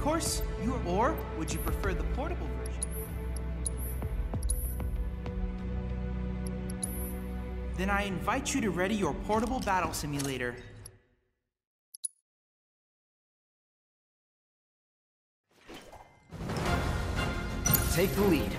course, you or would you prefer the portable version? Then I invite you to ready your portable battle simulator. Take the lead.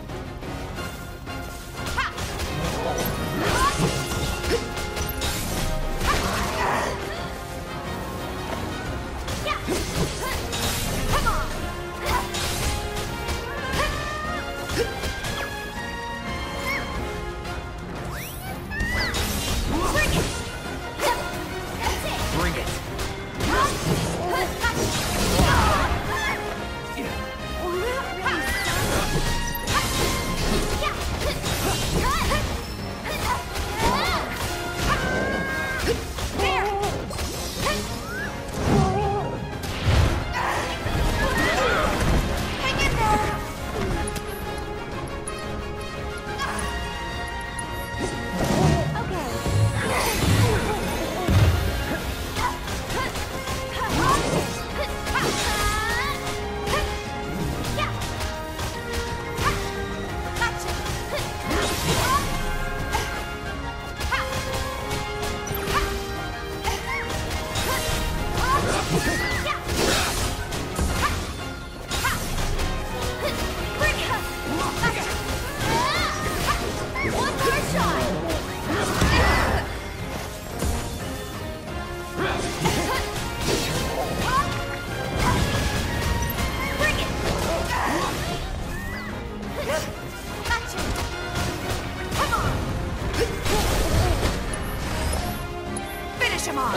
Finish him!